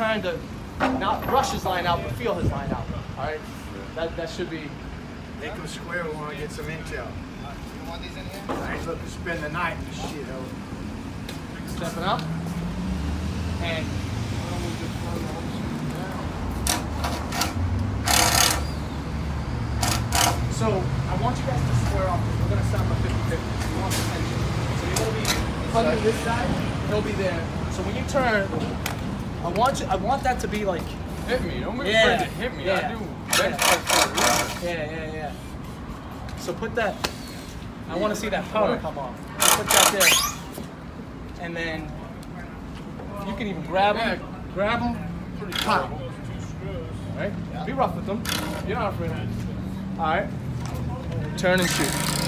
turn to not rush his line out, but feel his line out. All right, that that should be. Make him square. We want to get some intel. You want these in here? I ain't looking to spend the night in this shit. Stepping up. And so I want you guys to square off because we're gonna stop at 50 50. You want the tension. So you're gonna be hugging this side, he'll be there. So when you turn, I want you I want that to be like Hit me. Don't be Yeah. afraid to hit me. Yeah. I do bench press for a reason. Yeah, yeah, yeah. So put that. I want to see that power come off. Put that there, and then you can even grab Yeah, them. grab. Pretty Pop. cool. Right? Be rough with them. You're not afraid. All right. Turn and shoot.